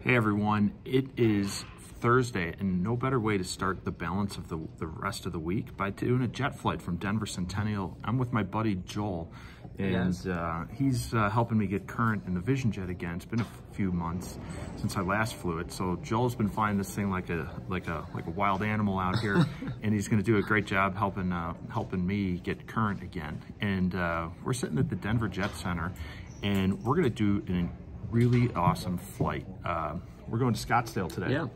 Hey everyone, it is Thursday and no better way to start the balance of the, the rest of the week by doing a jet flight from Denver Centennial. I'm with my buddy Joel and Yes. uh, he's uh, helping me get current in the Vision Jet again. It's been a few months since I last flew it. So Joel's been flying this thing like a like a like a wild animal out here and he's going to do a great job helping uh, helping me get current again. And uh, we're sitting at the Denver Jet Center and we're going to do an really awesome flight. Uh, we're going to Scottsdale today. Yeah.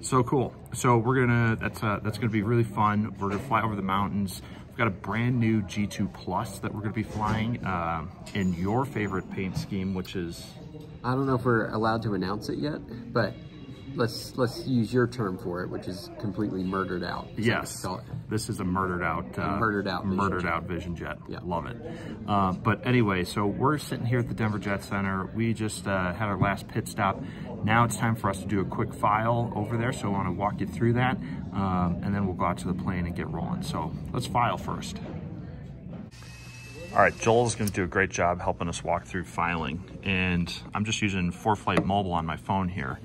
So cool. So we're gonna that's uh, that's gonna be really fun. We're gonna fly over the mountains. We've got a brand new G2 Plus that we're gonna be flying uh, in your favorite paint scheme, which is I don't know if we're allowed to announce it yet, but let's let's use your term for it, which is completely murdered out. Is yes. you call it? This is a murdered out, uh, murdered out Vision murdered Jet. out Vision Jet. Yeah. love it. Uh, but anyway, so we're sitting here at the Denver Jet Center. We just uh, had our last pit stop. Now it's time for us to do a quick file over there. So I want to walk you through that, um, and then we'll go out to the plane and get rolling. So let's file first. All right, Joel's going to do a great job helping us walk through filing, and I'm just using ForeFlight Mobile on my phone here.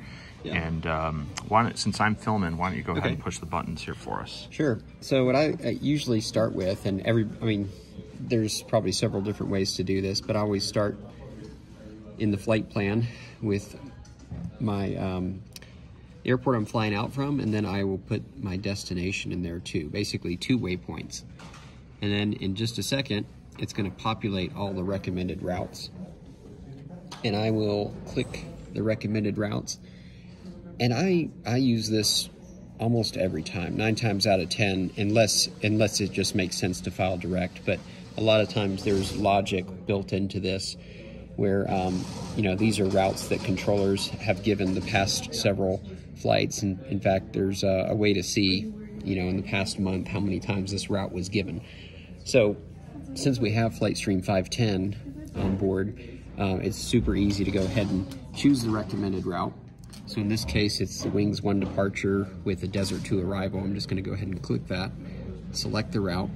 Yeah. And um, why don't, since I'm filming, why don't you go ahead and push the buttons here for us? Sure. So what I usually start with, and every, I mean, there's probably several different ways to do this, but I always start in the flight plan with my um, airport I'm flying out from, and then I will put my destination in there too. Basically, two waypoints. And then in just a second, it's going to populate all the recommended routes. And I will click the recommended routes. And I I use this almost every time, nine times out of ten, unless unless it just makes sense to file direct. But a lot of times there's logic built into this, where um, you know these are routes that controllers have given the past several flights, and in fact, there's a, a way to see, you know, in the past month how many times this route was given. So since we have FlightStream 510 on board, uh, it's super easy to go ahead and choose the recommended route. So in this case, it's the Wings 1 departure with a Desert 2 arrival. I'm just going to go ahead and click that, select the route.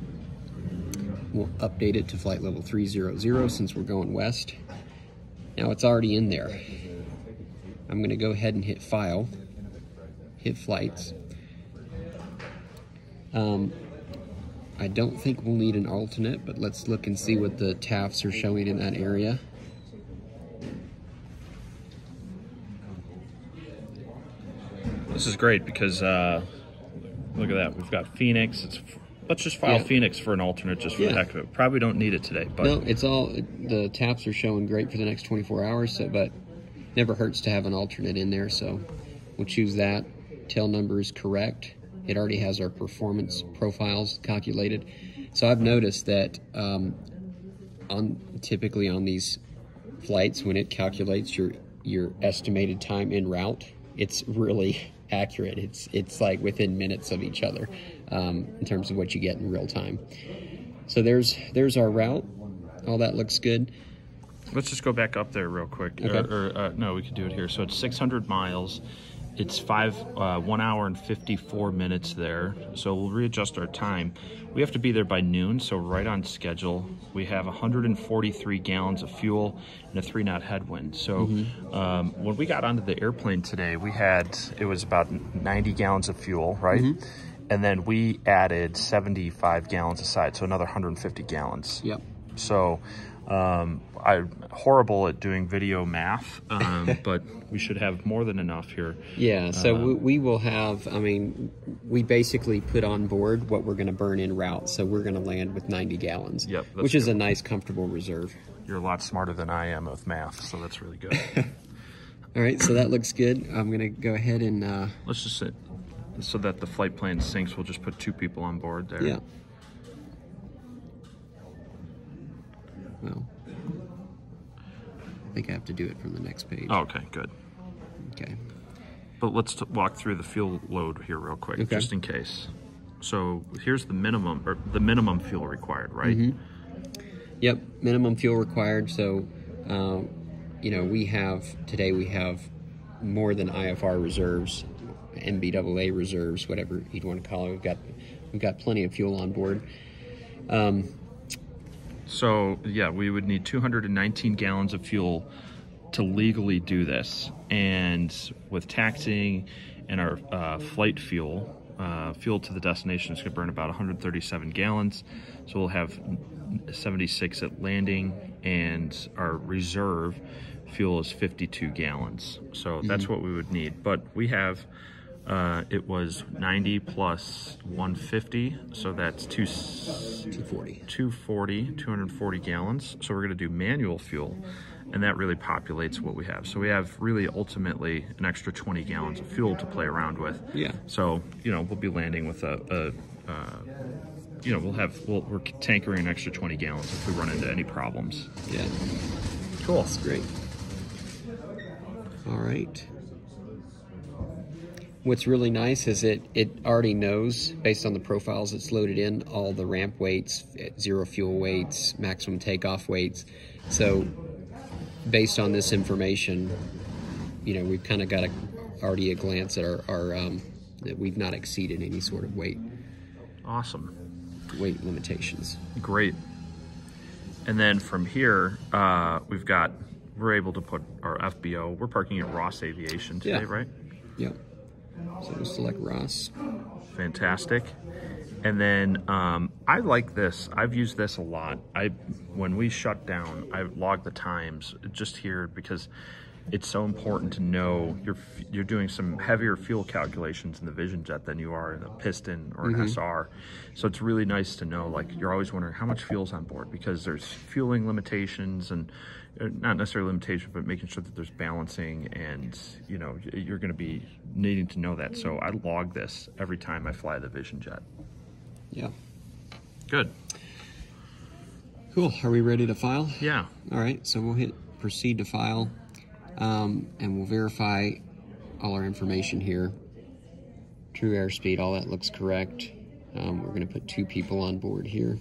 We'll update it to flight level 300 since we're going west. Now it's already in there. I'm going to go ahead and hit File, hit Flights. Um, I don't think we'll need an alternate, but let's look and see what the TAFs are showing in that area. This is great because uh, look at that. We've got Phoenix. It's let's just file Yeah. Phoenix for an alternate just for the heck of it. Probably don't need it today, but No, it's all the TAFs are showing great for the next 24 hours. So, but never hurts to have an alternate in there. So, we'll choose that. Tail number is correct. It already has our performance profiles calculated. So I've noticed that um, on typically on these flights when it calculates your your estimated time en route, it's really accurate. It's it's like within minutes of each other um, in terms of what you get in real time. So there's there's our route. All that looks good. let's just go back up there real quick. Okay. Or, or uh, no, we could do it here. So it's 600 miles. It's five, uh, one hour and 54 minutes there. So we'll readjust our time. We have to be there by noon, so right on schedule. We have 143 gallons of fuel and a three knot headwind. So um, when we got onto the airplane today, we had, it was about 90 gallons of fuel, right? And then we added 75 gallons aside, so another 150 gallons. Yep. So um, I'm horrible at doing video math, um, but we should have more than enough here. Yeah, so Uh, we, we will have, I mean, we basically put on board what we're going to burn in route. So we're going to land with 90 gallons, Yep, which is good. a nice, comfortable reserve. You're a lot smarter than I am with math, so that's really good. All right, so that looks good. I'm going to go ahead and, uh, Let's just sit so that the flight plan syncs. We'll just put two people on board there. yeah. Well, I think I have to do it from the next page. Oh, okay, good. Okay. But let's t- walk through the fuel load here real quick, Okay. just in case. So here's the minimum, or the minimum fuel required, right? Mm-hmm. Yep, minimum fuel required. So, uh, you know, we have today we have more than IFR reserves, NBAA reserves, whatever you'd want to call it. We've got we've got plenty of fuel on board. Um, So yeah, we would need 219 gallons of fuel to legally do this. And with taxing and our uh, flight fuel, uh, fuel to the destination is going to burn about 137 gallons. So we'll have 76 at landing, and our reserve fuel is 52 gallons. So that's mm-hmm. what we would need. But we have uh, it was 90 plus 150, so that's two, 240. 240, 240 gallons. So we're going to do manual fuel, and that really populates what we have. So we have really ultimately an extra 20 gallons of fuel to play around with. Yeah. So, you know, we'll be landing with a, a uh, you know, we'll have, we'll, we're tankering an extra 20 gallons if we run into any problems. Yeah. Cool. That's great. All right. What's really nice is it, it already knows, based on the profiles it's loaded in, all the ramp weights, zero fuel weights, maximum takeoff weights. So based on this information, you know, we've kind of got a, already a glance at our, our um, that we've not exceeded any sort of weight. Awesome. Weight limitations. Great. And then from here, uh, we've got, we're able to put our FBO, we're parking at Ross Aviation today, yeah. right? So we'll select Ross. Fantastic. And then um, I like this. I've used this a lot. I when we shut down, I log the times just here because it's so important to know you're you're doing some heavier fuel calculations in the Vision Jet than you are in a piston or an mm -hmm. SR. So it's really nice to know. Like you're always wondering how much fuel's on board because there's fueling limitations and not necessarily limitation, but making sure that there's balancing and you know you're going to be needing to know that. So I log this every time I fly the Vision Jet. Yeah. Good. Cool. Are we ready to file? Yeah. All right. So we'll hit proceed to file um, and we'll verify all our information here. True airspeed, all that looks correct. Um, we're going to put two people on board here.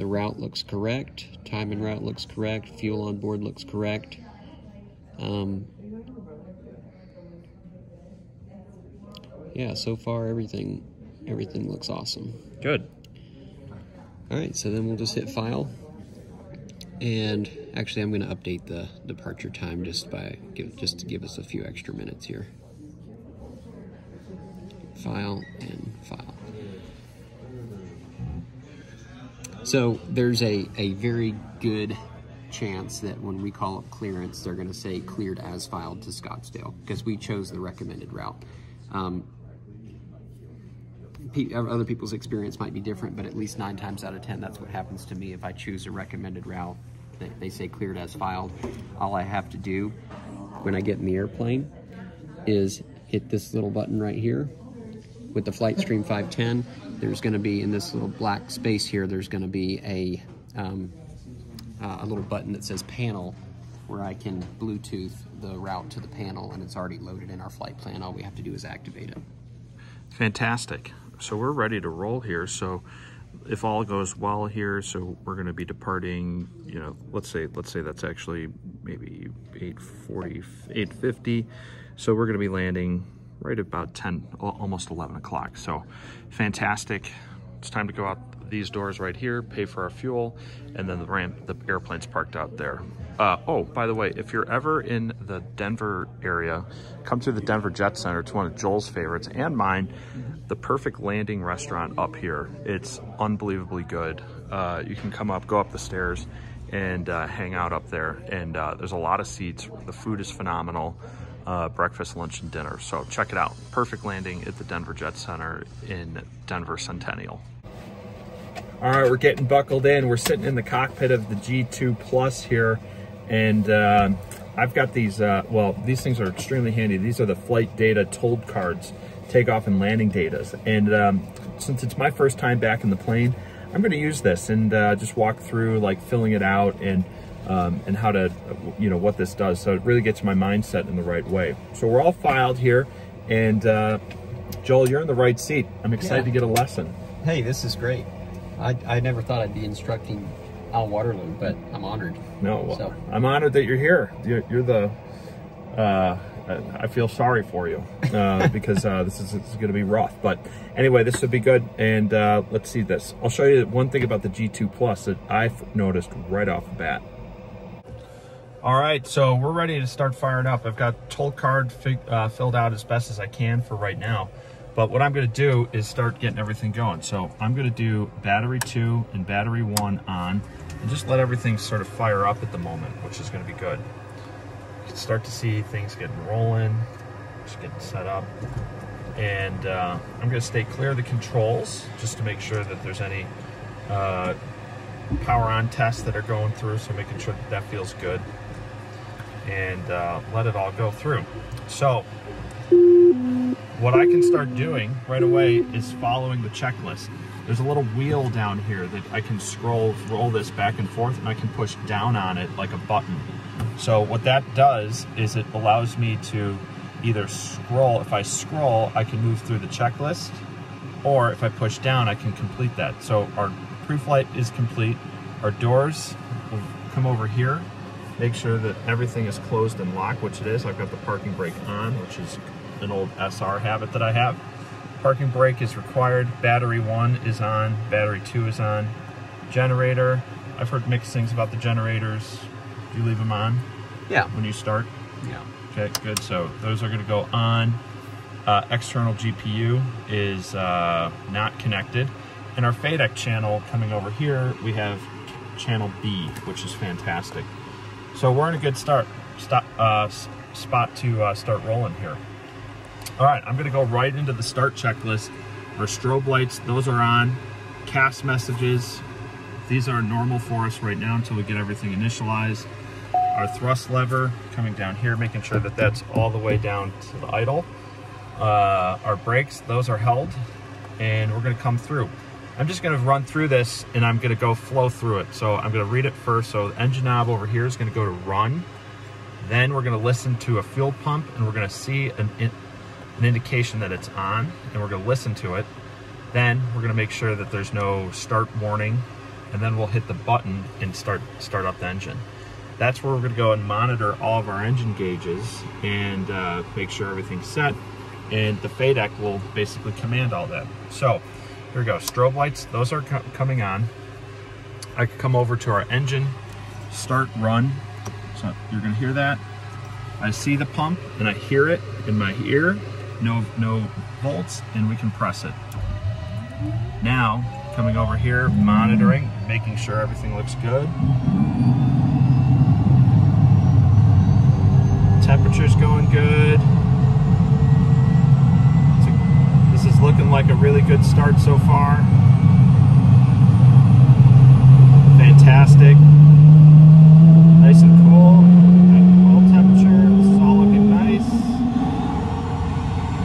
The route looks correct. Time and route looks correct. Fuel on board looks correct. Um, yeah, so far everything everything looks awesome. Good. All right, so then we'll just hit file. And actually, I'm going to update the departure time just by give, just to give us a few extra minutes here. File and file. So there's a, a very good chance that when we call up clearance, they're going to say cleared as filed to Scottsdale because we chose the recommended route. Um, other people's experience might be different, but at least nine times out of ten, that's what happens to me if I choose a recommended route they, they say cleared as filed. All I have to do when I get in the airplane is hit this little button right here. With the FlightStream 510, there's going to be in this little black space here, there's going to be a, um, uh, a little button that says panel where I can Bluetooth the route to the panel and it's already loaded in our flight plan. All we have to do is activate it. Fantastic. So we're ready to roll here. So if all goes well here, so we're going to be departing, you know, let's say, let's say that's actually maybe 840, 850. So we're going to be landing right about 10, almost 11 o'clock. So fantastic. It's time to go out these doors right here, pay for our fuel, and then the ramp, the airplane's parked out there. Uh, oh, by the way, if you're ever in the Denver area, come to the Denver Jet Center. It's one of Joel's favorites and mine. The Perfect Landing restaurant up here. It's unbelievably good. Uh, you can come up, go up the stairs, and uh, hang out up there. And uh, there's a lot of seats. The food is phenomenal. Uh, breakfast, lunch, and dinner. So check it out. Perfect landing at the Denver Jet Center in Denver Centennial. All right, we're getting buckled in. We're sitting in the cockpit of the G2 Plus here. And uh, I've got these, uh, well, these things are extremely handy. These are the flight data TOLD cards, takeoff and landing data. And um, since it's my first time back in the plane, I'm gonna use this and uh, just walk through like filling it out and um, and how to, you know, what this does. So it really gets my mindset in the right way. So we're all filed here and uh, Joel, you're in the right seat. I'm excited yeah. to get a lesson. Hey, this is great. I, I never thought I'd be instructing Al Waterloo, but I'm honored. No, well, so. I'm honored that you're here. You're, you're the. Uh, I feel sorry for you uh, because uh, this is, is going to be rough. But anyway, this would be good. And uh, let's see this. I'll show you one thing about the G2 Plus that I've noticed right off the bat. All right, so we're ready to start firing up. I've got TOLD card uh, filled out as best as I can for right now. But what I'm gonna do is start getting everything going. So I'm gonna do battery two and battery one on and just let everything sort of fire up at the moment, which is gonna be good. You can start to see things getting rolling, just getting set up. And uh, I'm gonna stay clear of the controls just to make sure that there's any uh, power on tests that are going through, so making sure that that feels good and uh, let it all go through. So what I can start doing right away is following the checklist. There's a little wheel down here that I can scroll, roll this back and forth, and I can push down on it like a button. So what that does is it allows me to either scroll, if I scroll, I can move through the checklist, or if I push down, I can complete that. So our pre-flight is complete. Our doors will come over here make sure that everything is closed and locked, which it is. I've got the parking brake on, which is an old SR habit that I have. Parking brake is required. Battery one is on. Battery two is on. Generator. I've heard mixed things about the generators. Do you leave them on? Yeah. When you start? Yeah. Okay, good. So those are going to go on. Uh, external GPU is uh, not connected. And our FADEC channel coming over here, we have channel B, which is fantastic. So we're in a good start stop, uh, spot to uh, start rolling here. All right, I'm gonna go right into the start checklist. Our strobe lights, those are on. CAS messages, these are normal for us right now until we get everything initialized. Our thrust lever coming down here, making sure that that's all the way down to the idle. Uh, our brakes, those are held, and we're gonna come through. I'm just gonna run through this and I'm gonna go flow through it. So I'm gonna read it first. So the engine knob over here is gonna go to run. Then we're gonna listen to a fuel pump and we're gonna see an, an indication that it's on and we're gonna listen to it. Then we're gonna make sure that there's no start warning and then we'll hit the button and start, start up the engine. That's where we're gonna go and monitor all of our engine gauges and uh, make sure everything's set. And the FADEC will basically command all that. So here we go, strobe lights, those are co coming on. I could come over to our engine, start run. So you're gonna hear that. I see the pump and I hear it in my ear, no, no volts, and we can press it. Now, coming over here, monitoring, making sure everything looks good. Temperature's going good. Looking like a really good start so far. Fantastic. Nice and cool. Cold temperature. This is all looking nice.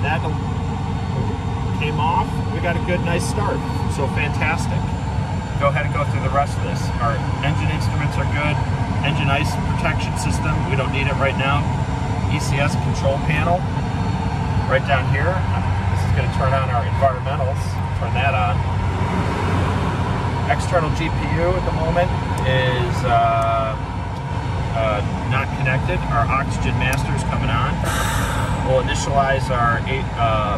That came off. We got a good, nice start. So fantastic. Go ahead and go through the rest of this. Our engine instruments are good. Engine ice protection system. We don't need it right now. ECS control panel right down here going to turn on our environmentals, turn that on. External GPU at the moment is uh, uh, not connected. Our oxygen master is coming on. We'll initialize our uh,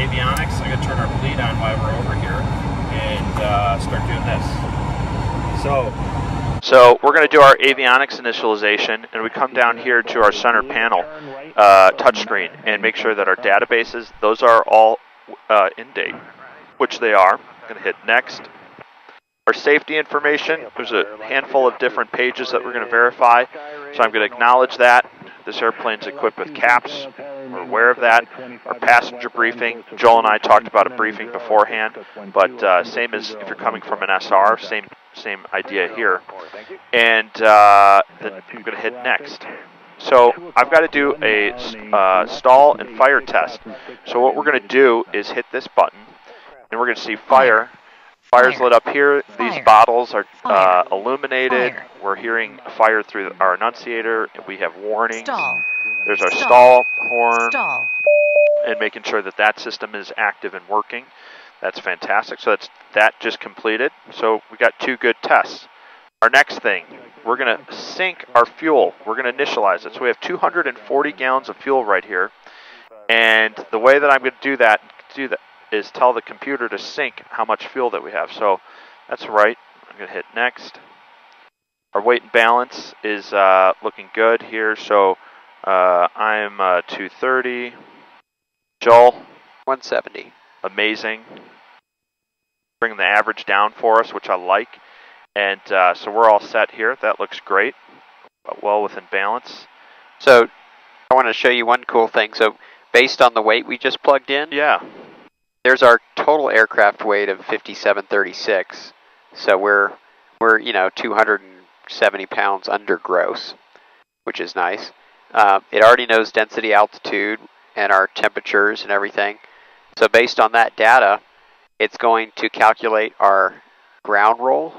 avionics. I'm going to turn our bleed on while we're over here and uh, start doing this. So so we're going to do our avionics initialization, and we come down here to our center panel uh, touchscreen and make sure that our databases, those are all uh, in date, which they are. I'm going to hit next. Our safety information, there's a handful of different pages that we're going to verify, so I'm going to acknowledge that. This airplane's equipped with caps. We're aware of that. Our passenger briefing, Joel and I talked about a briefing beforehand, but uh, same as if you're coming from an SR, same same idea here. And uh, then I'm going to hit next. So I've got to do a uh, stall and fire test. So what we're going to do is hit this button, and we're going to see fire. Fire's lit up here. These bottles are uh, illuminated. We're hearing fire through our annunciator. We have warnings. There's our stall, horn, Stall. and making sure that that system is active and working. That's fantastic. So that's that just completed. So we got two good tests. Our next thing, we're going to sync our fuel. We're going to initialize it. So we have 240 gallons of fuel right here. And the way that I'm going to do that, do that is tell the computer to sync how much fuel that we have. So that's right. I'm going to hit next. our weight and balance is uh, looking good here. So uh, I'm uh, 230. Joel, 170. amazing. Bringing the average down for us, which I like. And uh, so we're all set here. That looks great. Well within balance. So I want to show you one cool thing. So based on the weight we just plugged in, Yeah. there's our total aircraft weight of 5736. So we're we're you know 270 pounds under gross, which is nice. Uh, it already knows density, altitude, and our temperatures and everything. So based on that data, it's going to calculate our ground roll,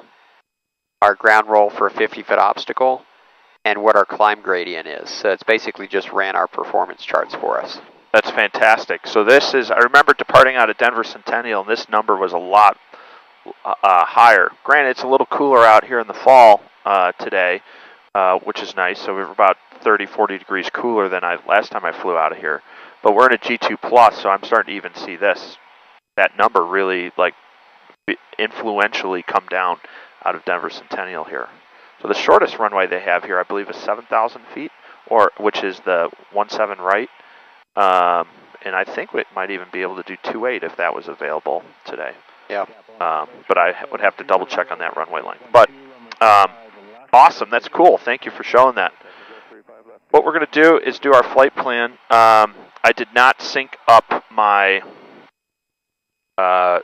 our ground roll for a 50 foot obstacle, and what our climb gradient is. So it's basically just ran our performance charts for us. That's fantastic. So this is, I remember departing out of Denver Centennial, and this number was a lot uh, uh, higher. Granted, it's a little cooler out here in the fall uh, today, uh, which is nice. So we're about 30, 40 degrees cooler than I last time I flew out of here. But we're in a G2 Plus, so I'm starting to even see this, that number really like influentially come down out of Denver Centennial here. So the shortest runway they have here, I believe, is 7,000 feet, or which is the 17 right. Um, and I think we might even be able to do 2.8 if that was available today. Yeah. Um, but I would have to double check on that runway length. But um, awesome, that's cool. Thank you for showing that. What we're going to do is do our flight plan. Um, I did not sync up my uh,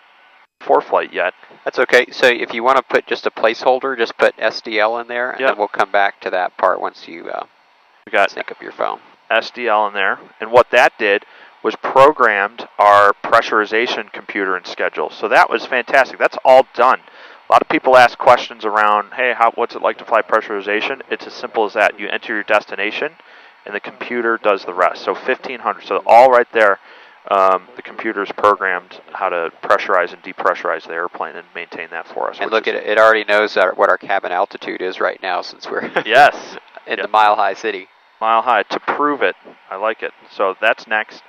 ForeFlight yet. That's okay. So if you want to put just a placeholder, just put SDL in there, and Yep. then we'll come back to that part once you uh, We got sync up your phone. SDL in there. And what that did was programmed our pressurization computer and schedule. So that was fantastic. That's all done. A lot of people ask questions around, hey, how, what's it like to fly pressurization? It's as simple as that. You enter your destination, and the computer does the rest. So 1500. So all right there, um, the computer's programmed how to pressurize and depressurize the airplane and maintain that for us. And look at it; it already knows our, what our cabin altitude is right now, since we're Yes. in Yep. the Mile High City. Mile High to prove it. I like it. So that's next.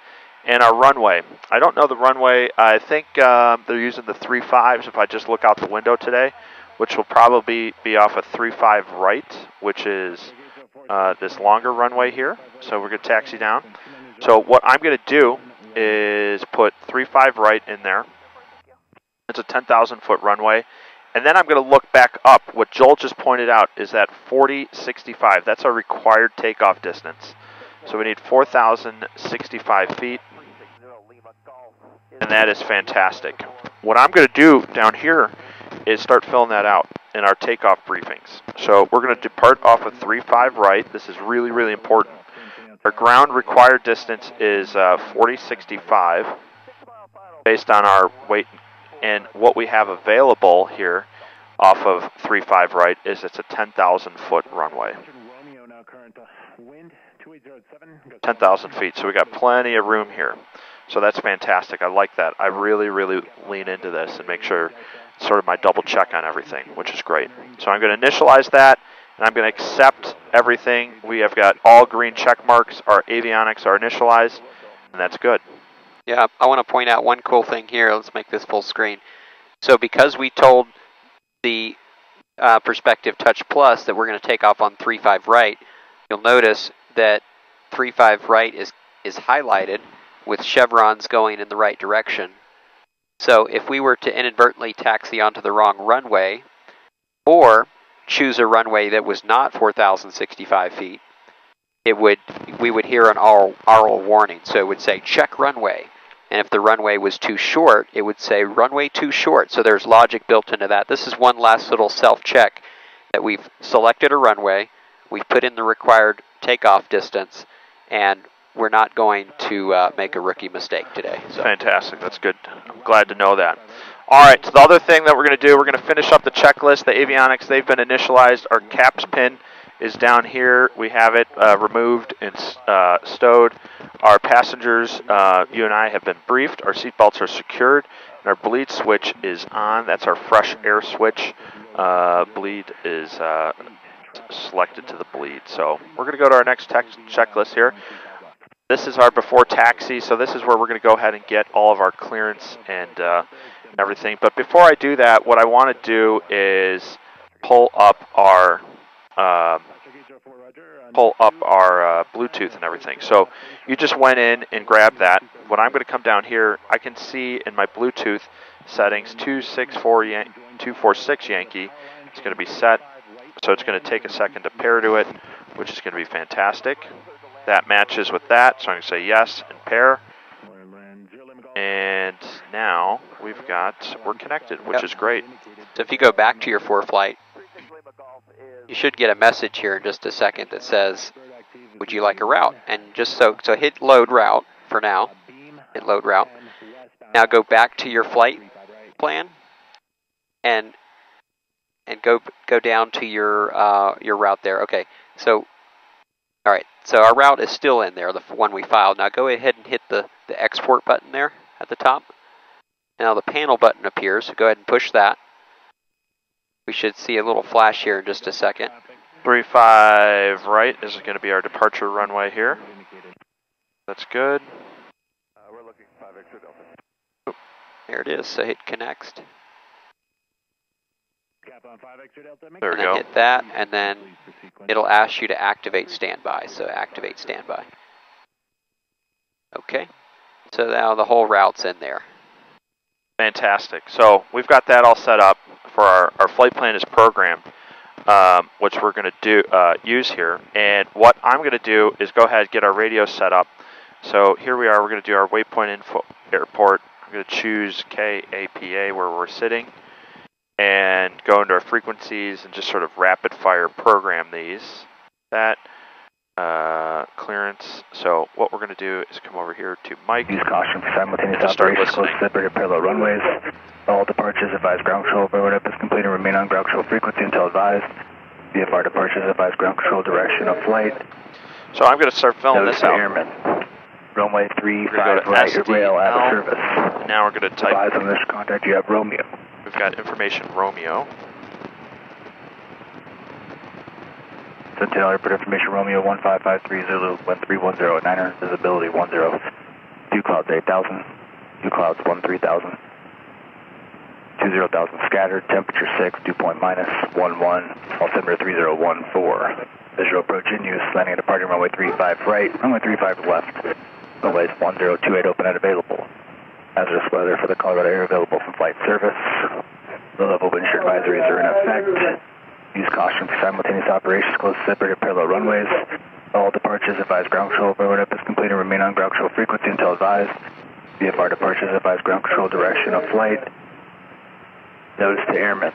And our runway. I don't know the runway. I think um, they're using the three fives if I just look out the window today, which will probably be off a three five right, which is uh, this longer runway here. So we're going to taxi down. So what I'm going to do is put three five right in there. It's a 10,000 foot runway. And then I'm going to look back up. What Joel just pointed out is that 4065. That's our required takeoff distance. So we need 4,065 feet. And that is fantastic. What I'm going to do down here is start filling that out in our takeoff briefings. So we're going to depart off of three five right. This is really, really important. Our ground required distance is uh, 4065 based on our weight and what we have available here off of 35 right is it's a 10,000 foot runway. 10,000 feet, so we got plenty of room here. So that's fantastic. I like that. I really, really lean into this and make sure sort of my double check on everything, which is great. So I'm going to initialize that, and I'm going to accept everything. We have got all green check marks. Our avionics are initialized, and that's good. Yeah, I want to point out one cool thing here. Let's make this full screen. So because we told the uh, Perspective Touch Plus that we're going to take off on 3-5 right, you'll notice that 3-5 right is, is highlighted with chevrons going in the right direction. So if we were to inadvertently taxi onto the wrong runway, or choose a runway that was not 4,065 feet, it would we would hear an oral warning. So it would say check runway. And if the runway was too short, it would say runway too short. So there's logic built into that. This is one last little self check that we've selected a runway, we've put in the required takeoff distance, and we're not going to uh, make a rookie mistake today. So Fantastic. That's good. I'm glad to know that. All right. So the other thing that we're going to do, we're going to finish up the checklist. The avionics, they've been initialized. Our caps pin is down here. We have it uh, removed and uh, stowed. Our passengers, uh, you and I, have been briefed. Our seatbelts are secured. And our bleed switch is on. That's our fresh air switch. Uh, bleed is uh, selected to the bleed. So we're going to go to our next checklist here. This is our before taxi, so this is where we're going to go ahead and get all of our clearance and uh, everything. But before I do that, what I want to do is pull up our um, pull up our uh, Bluetooth and everything. So you just went in and grabbed that. When I'm going to come down here, I can see in my Bluetooth settings 264 Yan- 246 Yankee. It's going to be set. So it's going to take a second to pair to it, which is going to be fantastic. That matches with that, so I'm going to say yes and pair. And now we've got, we're connected, which Yep. is great. So if you go back to your four ForeFlight, you should get a message here in just a second that says, would you like a route? And just so, so hit load route for now. Hit load route. Now go back to your flight plan and and go go down to your uh, your route there. Okay, so all right, so our route is still in there, the one we filed. Now go ahead and hit the the export button there at the top. Now the panel button appears, so go ahead and push that. We should see a little flash here in just a second. Three five right is going to be our departure runway here. That's good. There it is. So hit connect, There we go. hit that, and then it'll ask you to activate standby. So activate standby. Okay. So now the whole route's in there. Fantastic. So we've got that all set up for our, our flight plan is programmed, um, which we're going to do uh, use here. And what I'm going to do is go ahead and get our radio set up. So here we are. We're going to do our waypoint info airport. I'm going to choose KAPA where we're sitting and go into our frequencies and just sort of rapid fire program these. That uh, clearance. So what we're going to do is come over here to Mike. Use caution for simultaneous start operations close listening. separated parallel runways. All departures advise ground control. Up is complete and remain on ground control frequency until advised. VFR departures advise ground control direction of flight. So I'm going to start filling Notice this out. airmen. Runway 3, We're 5 go to right, rail out of service. Now we're going to type, Advise on this contact you have Romeo. we've got information Romeo. Centennial Airport information Romeo 1553 Zulu 1310 900 visibility 10. Two clouds 8000. Two clouds 13000. 20,000 scattered, temperature 6, dew point minus 11, altimeter 3014. Visual approach in use, landing at departing runway 35 right, runway 35 left. Runways 1028 open and available. Hazardous weather for the Colorado Air available from flight service. Low level wind advisories are in effect. Use caution for simultaneous operations close separated parallel runways. All departures advise ground control. Road up is complete and remain on ground control frequency until advised. VFR departures advise ground control direction of flight. Notice to airmen.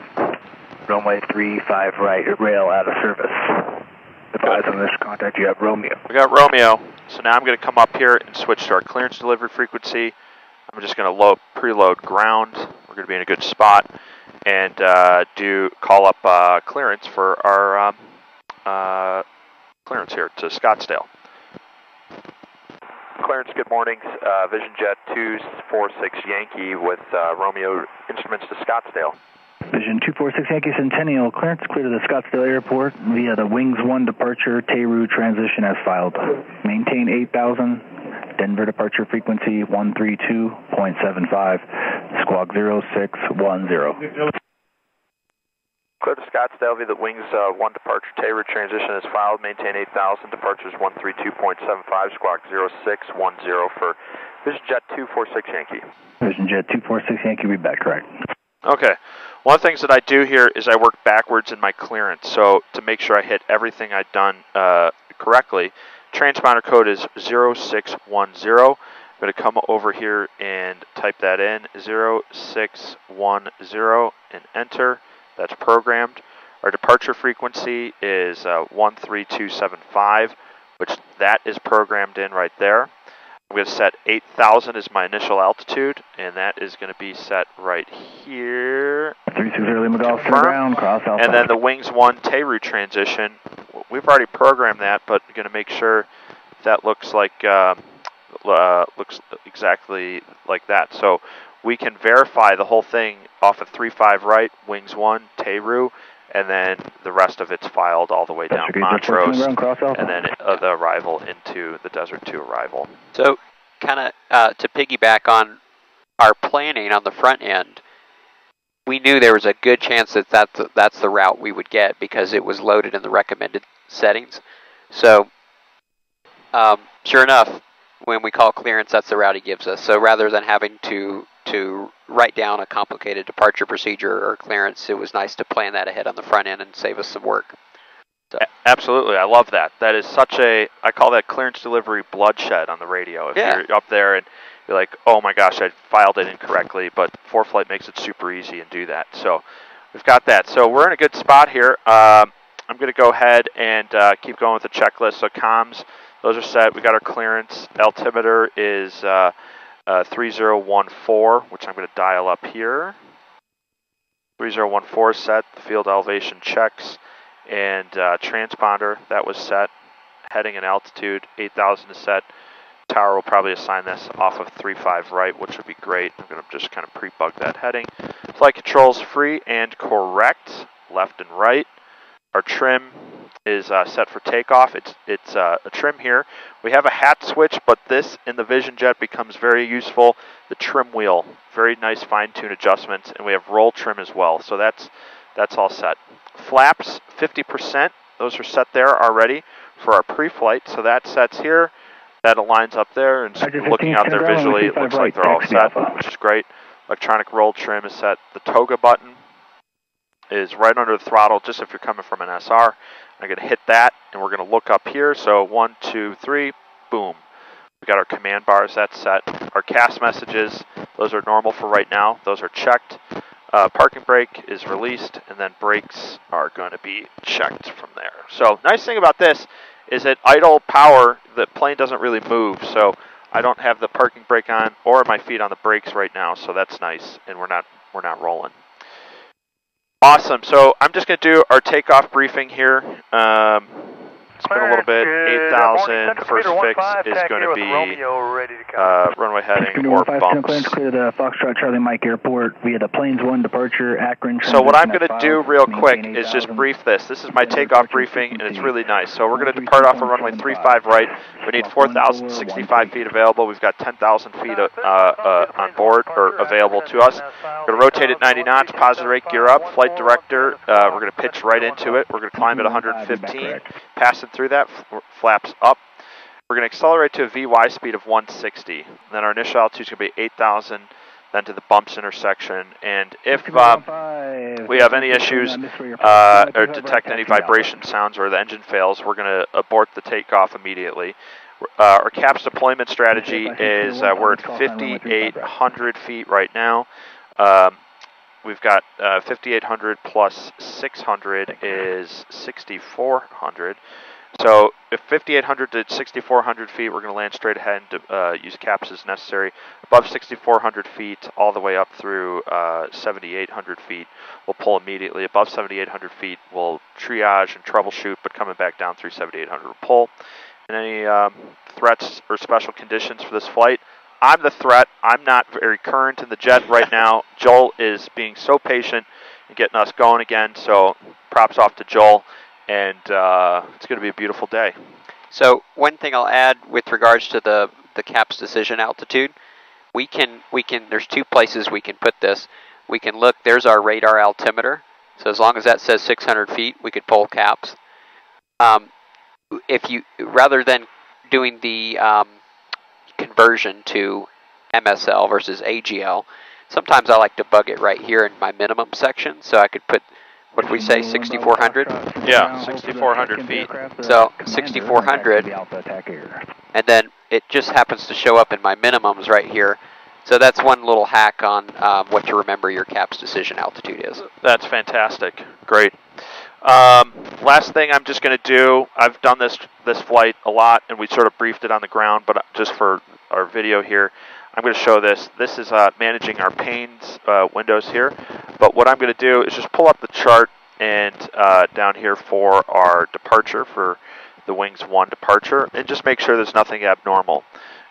Runway 35 right, rail out of service. Advise on this contact you have Romeo. We got Romeo. So now I'm going to come up here and switch to our clearance delivery frequency. I'm just going to load preload ground. We're going to be in a good spot and uh, do call up uh, clearance for our um, uh, clearance here to Scottsdale. Clearance, good morning. Uh, Vision Jet 246 Yankee with uh, Romeo Instruments to Scottsdale. Vision 246 Yankee Centennial, clearance clear to the Scottsdale Airport via the Wings 1 departure Teru transition as filed. Maintain 8000, Denver departure frequency 132.75, squawk 0610. Clear to Scottsdale via the Wings uh, 1 departure Taylor transition is filed. Maintain 8000. Departures 132.75, squawk 0610 for Vision Jet 246 Yankee. Vision Jet 246 Yankee, read back correct. Okay. One of the things that I do here is I work backwards in my clearance. So to make sure I hit everything I've done uh, correctly, transponder code is 0610. I'm going to come over here and type that in 0610 and enter. That's programmed. Our departure frequency is uh, 13275, which that is programmed in right there. I'm going to set 8,000 as my initial altitude, and that is going to be set right here. 360 Lima Golf, turn Confirm. around, cross Alpha. And then the Wings 1 Teru transition, we've already programmed that, but going to make sure that looks like uh, uh, looks exactly like that. So we can verify the whole thing off of 35 right, Wings 1, Teru, and then the rest of it's filed all the way down Investigate report from the Montrose, ground, cross Alpha. and then uh, the arrival into the Desert 2 arrival. So, kind of uh, to piggyback on our planning on the front end, we knew there was a good chance that that's the, that's the route we would get because it was loaded in the recommended settings. So, um, sure enough, when we call clearance, that's the route he gives us. So rather than having to to write down a complicated departure procedure or clearance, it was nice to plan that ahead on the front end and save us some work. So. Absolutely, I love that. That is such a I call that clearance delivery bloodshed on the radio. If yeah. you're up there and you're like, oh my gosh, I filed it incorrectly, but ForeFlight makes it super easy and do that. So we've got that. So we're in a good spot here. Um, I'm going to go ahead and uh, keep going with the checklist. So comms, those are set. We got our clearance. Altimeter is uh, uh, 3014, which I'm going to dial up here. 3014 set. The field elevation checks and uh, transponder that was set. Heading and altitude 8,000 is set. Tower will probably assign this off of 3-5 right, which would be great. I'm going to just kind of pre-bug that heading. Flight controls free and correct, left and right. Our trim is uh, set for takeoff. It's it's uh, a trim here. We have a hat switch, but this in the Vision Jet becomes very useful. The trim wheel, very nice fine-tune adjustments, and we have roll trim as well. So that's that's all set. Flaps, 50%. Those are set there already for our pre-flight. So that sets here. That aligns up there, and looking out there visually, it looks like they're all set, which is great. Electronic roll trim is set. The toga button is right under the throttle, just if you're coming from an SR. I'm going to hit that, and we're going to look up here. So one, two, three, boom. We got our command bars, that's set. Our CAS messages, those are normal for right now. Those are checked. Uh, parking brake is released, and then brakes are going to be checked from there. So nice thing about this is that idle power, the plane doesn't really move. So I don't have the parking brake on or my feet on the brakes right now, so that's nice, and we're not we're not rolling. Awesome. So I'm just going to do our takeoff briefing here. Um, it's been a little bit. 8,000 first fix is going to be uh, runway heading or bumps. Clearance clear the Foxtrot Charlie Mike Airport via the Planes 1 departure, Akron. So what I'm going to do real quick is just brief this. This is my takeoff briefing, and it's really nice. So we're going to depart off of runway 35 right. We need 4,065 feet available. We've got 10,000 feet uh, uh, on board or available to us. We're going to rotate at 90 knots, positive rate, gear up. Flight director, uh, we're going to pitch right into it. We're going to climb at 115, pass it through that, flaps up. We're going to accelerate to a VY speed of 160. Then our initial altitude is going to be 8,000, then to the bumps intersection. And if um, we have any issues uh, or detect any vibration sounds or the engine fails, we're going to abort the takeoff immediately. Uh, our CAPS deployment strategy is uh, we're at 5,800 feet right now. Um, we've got uh, 5,800 plus 600 is 6,400. So if 5,800 to 6,400 feet, we're going to land straight ahead and uh, use caps as necessary. Above 6,400 feet, all the way up through uh, 7,800 feet, we'll pull immediately. Above 7,800 feet, we'll triage and troubleshoot, but coming back down through 7,800, we'll pull. And any um, threats or special conditions for this flight, I'm the threat. I'm not very current in the jet right now. Joel is being so patient and getting us going again, so props off to Joel and uh, it's going to be a beautiful day. So one thing I'll add with regards to the the CAPS decision altitude, we can we can there's two places we can put this. We can look. There's our radar altimeter. So as long as that says 600 feet, we could pull CAPS. Um, if you rather than doing the um, conversion to MSL versus AGL, sometimes I like to bug it right here in my minimum section, so I could put what did we say, 6,400? Yeah, 6,400 feet. So 6,400, and then it just happens to show up in my minimums right here. So that's one little hack on um, what to remember your CAPS decision altitude is. That's fantastic. Great. Um, last thing I'm just going to do, I've done this this flight a lot, and we sort of briefed it on the ground, but just for our video here, I'm going to show this. This is uh, managing our panes uh, windows here. But what I'm going to do is just pull up the chart and uh, down here for our departure for the wings 1 departure and just make sure there's nothing abnormal.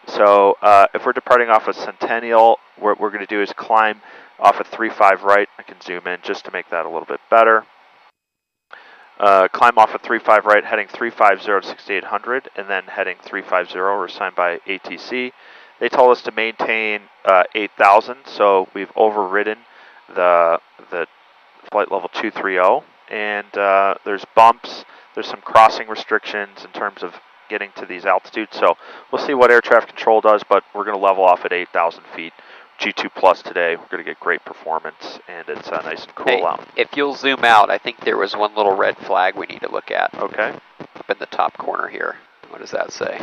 So uh, if we're departing off of Centennial, what we're going to do is climb off of 3-5 right. I can zoom in just to make that a little bit better. Uh, climb off of 3-5 right, heading 350 6800, and then heading 350, we're assigned by ATC. They told us to maintain uh, 8,000, so we've overridden the the flight level 230, and uh, there's bumps. There's some crossing restrictions in terms of getting to these altitudes. So we'll see what air traffic control does, but we're going to level off at 8,000 feet. G2 Plus today. We're going to get great performance, and it's uh, nice and cool Hey, out. if you'll zoom out, I think there was one little red flag we need to look at Okay. up in the top corner here. What does that say?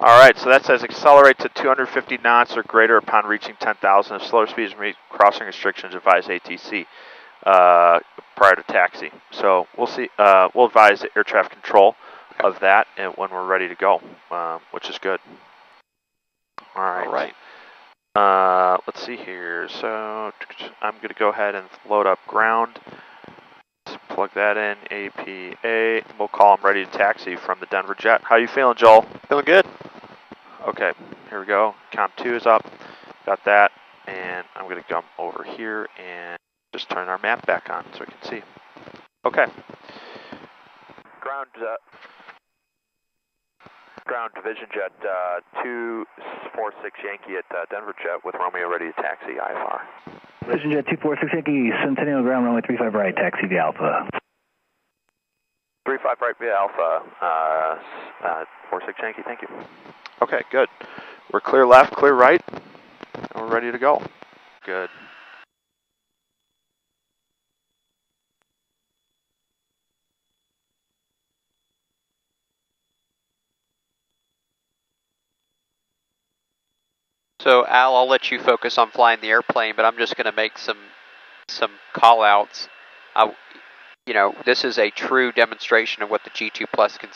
All right, so that says accelerate to 250 knots or greater upon reaching 10,000. If slower speeds meet crossing restrictions, advise ATC uh, prior to taxi. So we'll see. Uh, we'll advise air traffic control of that and when we're ready to go, um, which is good. All right. All right. Uh, let's see here. So I'm going to go ahead and load up ground. Let's plug that in. APA. We'll call them ready to taxi from the Denver jet. How you feeling, Joel? Feeling good. Okay, here we go. Com 2 is up. Got that. And I'm going to come over here and just turn our map back on so we can see. Okay. Ground, uh, ground Vision Jet uh, 246 Yankee at uh, Denver Jet with Romeo ready to taxi IFR. Vision Jet 246 Yankee, Centennial Ground, runway 35 right, taxi the Alpha. 35 right via Alpha, uh, s- uh, 46 Yankee, thank you. Okay, good. We're clear left, clear right, and we're ready to go. Good. So Al, I'll let you focus on flying the airplane, but I'm just going to make some some call outs. I, you know, this is a true demonstration of what the G2 Plus can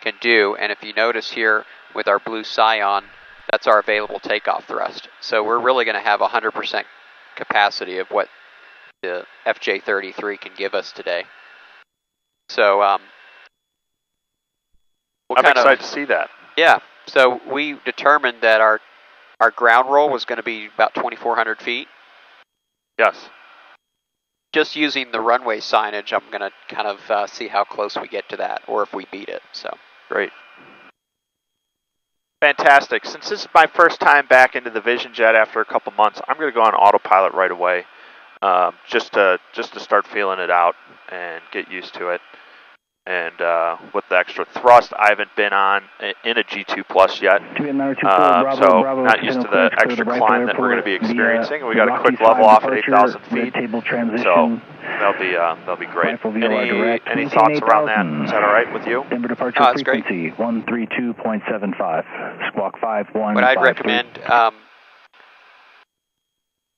can do, and if you notice here with our blue cyan, that's our available takeoff thrust. So we're really going to have 100% capacity of what the FJ33 can give us today. So um, we'll I'm kind of- excited to see that. yeah. So we determined that our our ground roll was going to be about 2,400 feet. Yes. Just using the runway signage, I'm going to kind of uh, see how close we get to that, or if we beat it. So Great. Fantastic. Since this is my first time back into the Vision Jet after a couple months, I'm going to go on autopilot right away, um, just to just to start feeling it out and get used to it. And uh, with the extra thrust, I haven't been on in a G2 Plus yet, Two eight nine two four, um, so not used to the extra climb that we're going to be Airport experiencing. via We got a quick level off at 8,000 feet. red table transition. So that'll be uh, that'll be great. Any any thoughts around that? Is that all right with you? Denver departure great. frequency 132.75. Squawk 51. what I'd recommend, um,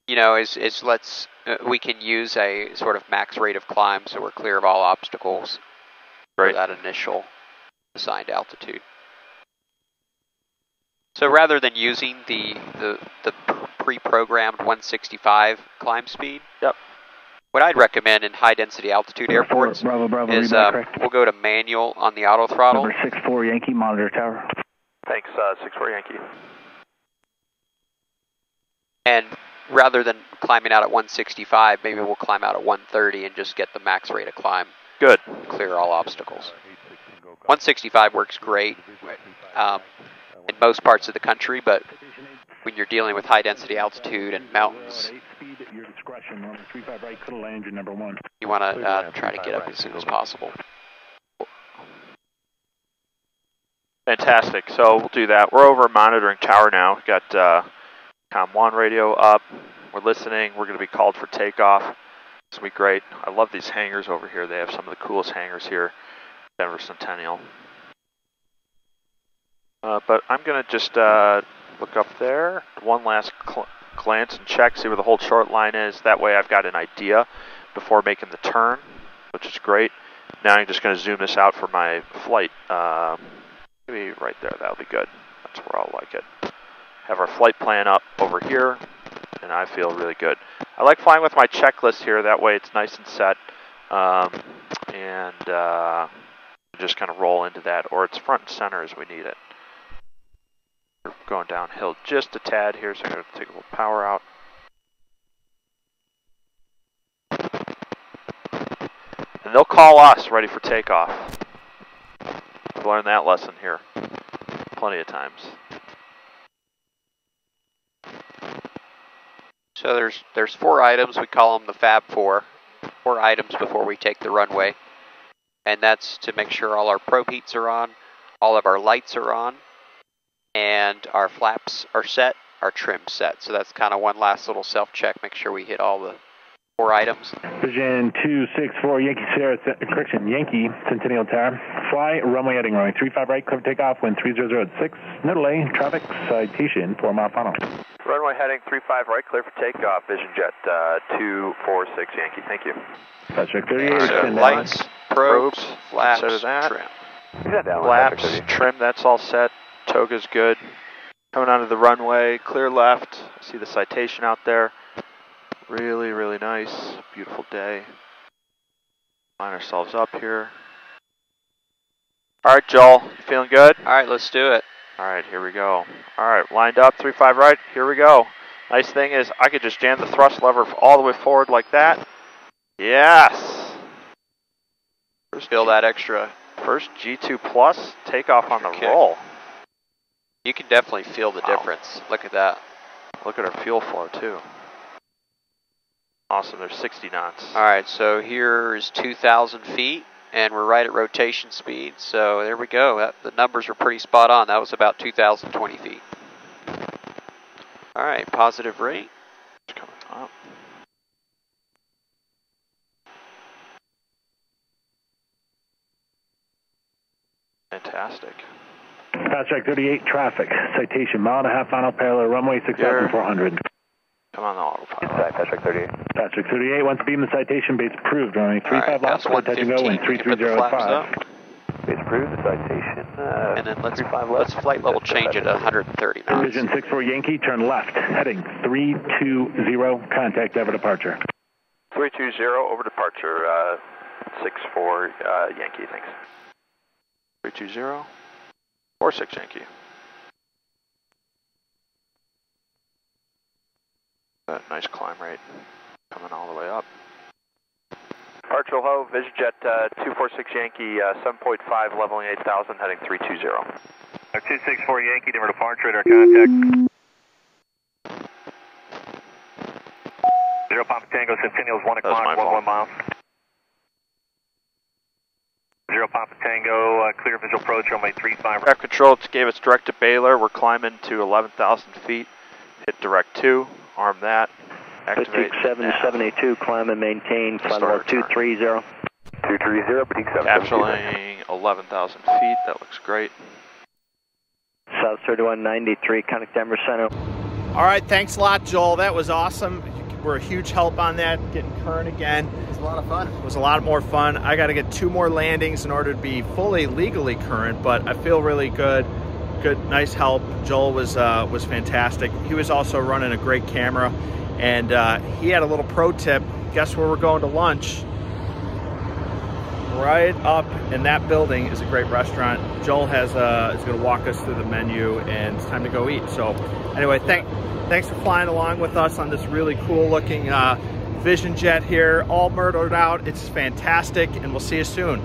you know, is is let's uh, we can use a sort of max rate of climb, so we're clear of all obstacles Great. for that initial assigned altitude. So rather than using the the, the pre-programmed 165 climb speed, Yep. What I'd recommend in high density altitude airports Bravo, Bravo, is read um, we'll go to manual on the auto throttle. Number 64 Yankee, monitor tower. Thanks, uh, 64 Yankee. And rather than climbing out at 165, maybe we'll climb out at 130 and just get the max rate of climb, Good. clear all obstacles. 165 works great um, in most parts of the country, but when you're dealing with high density altitude and mountains, Speed at your discretion. Number 35 right, clear engine number one. you want to uh, try to get up as soon as possible. Fantastic. So we'll do that. We're over monitoring tower now. We've got uh, Com 1 radio up. We're listening. We're going to be called for takeoff. This will be great. I love these hangars over here. They have some of the coolest hangars here, Denver Centennial. Uh, but I'm going to just uh, look up there. One last glance and check, see where the whole short line is. That way I've got an idea before making the turn, which is great. Now I'm just going to zoom this out for my flight. Um, Maybe right there, that'll be good. That's where I'll like it. Have our flight plan up over here, and I feel really good. I like flying with my checklist here, that way it's nice and set. Um, and uh, just kind of roll into that, or it's front and center as we need it. We're going downhill just a tad here, so I'm going to take a little power out. And they'll call us ready for takeoff. I've learned that lesson here plenty of times. So there's there's four items. We call them the Fab Four. Four items before we take the runway, and that's to make sure all our probe heats are on, all of our lights are on, and our flaps are set, our trim set. So that's kind of one last little self check. Make sure we hit all the four items. Vision 264 Yankee Sierra, correction, Yankee Centennial Tower. Fly runway heading runway 35 right, clear takeoff, wind 3006. No delay, traffic citation, 4 mile final. Runway heading 35 right, clear for takeoff. Vision Jet uh, 246 Yankee, thank you. Patrick 38, So extend down. lights, probes, Probes, flaps, set of that. trim. Flaps, trim, that's all set. TOGA's good. Coming onto the runway, clear left. See the citation out there. Really, really nice. Beautiful day. Line ourselves up here. All right, Joel, you feeling good? All right, let's do it. All right, here we go. All right, lined up, three five right. Here we go. Nice thing is I could just jam the thrust lever all the way forward like that. Yes. First Feel that extra. First G2 plus takeoff on the Okay. roll. You can definitely feel the Wow. difference. Look at that. Look at our fuel flow too. Awesome, there's 60 knots. All right, so here is 2,000 feet, and we're right at rotation speed. So there we go. That, the numbers are pretty spot on. That was about 2,020 feet. All right, positive rate. It's coming up. Fantastic. Patrick 38, traffic citation, mile and a half final parallel runway 6400. Come on, the autopilot. Patrick 38. Patrick 38, once beam the citation, base approved, runway All right, 35 that's left, clear touch and go, 115. wind You can put the flaps 33005. up, Base approved, the citation. Uh, and then let's 35 let's flight level change it to 130 knots. Vision 64 Yankee, turn left, heading 320, contact ever departure. 320 over departure, uh, 64 uh, Yankee, thanks. 320. 46 Yankee. Uh, nice climb rate. Coming all the way up. Departure low, Vision Jet uh, 246 Yankee, uh, 7.5, leveling 8000, heading 320. 264 Yankee, Denver departure, radar contact. Zero Papa Tango, Centennials, 1 That was o'clock, my 1 fault. 1 miles. Zero Papa Tango, uh, clear visual approach, runway 35. Air control gave us direct to Baylor. We're climbing to 11,000 feet. Hit direct two. Arm that. Activate. Boutique 7 nav. 782, climb and maintain, flight level 230. 230, Boutique 7. Capsuling 11,000 feet. That looks great. South 3193, contact Denver Center. All right, thanks a lot, Joel. That was awesome. We're a huge help on that, getting current again. It was a lot of fun. It was a lot more fun. I got to get two more landings in order to be fully legally current, but I feel really good. Good, nice help. Joel was uh, was fantastic. He was also running a great camera, and uh, he had a little pro tip. Guess where we're going to lunch? Right up in that building is a great restaurant. Joel has uh, is going to walk us through the menu, and it's time to go eat. So, anyway, thank thanks for flying along with us on this really cool looking uh, Vision Jet here, all murdered out. It's fantastic, and we'll see you soon.